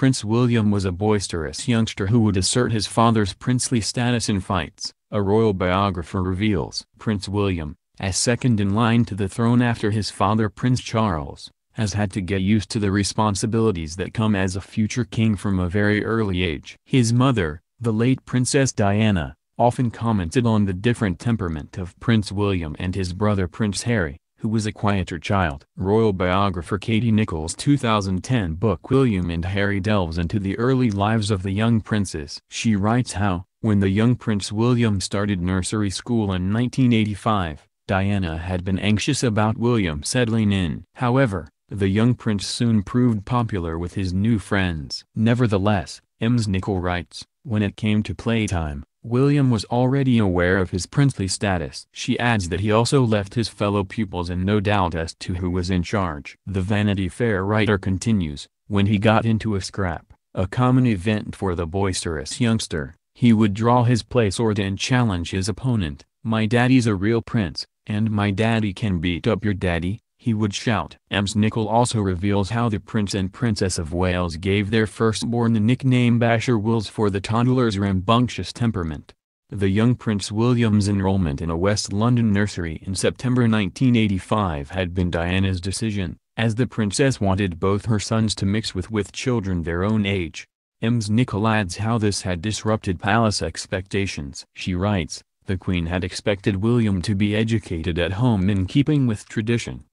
Prince William was a boisterous youngster who would assert his father's princely status in fights, a royal biographer reveals. Prince William, as second in line to the throne after his father Prince Charles, has had to get used to the responsibilities that come as a future king from a very early age. His mother, the late Princess Diana, often commented on the different temperament of Prince William and his brother Prince Harry, who was a quieter child. Royal biographer Katie Nicholl's 2010 book William and Harry delves into the early lives of the young princes. She writes how, when the young Prince William started nursery school in 1985, Diana had been anxious about William settling in. However, the young prince soon proved popular with his new friends. Nevertheless, Ms Nicholl writes, when it came to playtime, William was already aware of his princely status. She adds that he also left his fellow pupils in no doubt as to who was in charge. The Vanity Fair writer continues, when he got into a scrap, a common event for the boisterous youngster, he would draw his play sword and challenge his opponent, my daddy's a real prince, and my daddy can beat up your daddy, he would shout. Ms Nicholl also reveals how the Prince and Princess of Wales gave their firstborn the nickname Basher Wills for the toddler's rambunctious temperament. The young Prince William's enrollment in a West London nursery in September 1985 had been Diana's decision, as the princess wanted both her sons to mix with with children their own age. Ms Nicholl adds how this had disrupted palace expectations. She writes, the Queen had expected William to be educated at home in keeping with tradition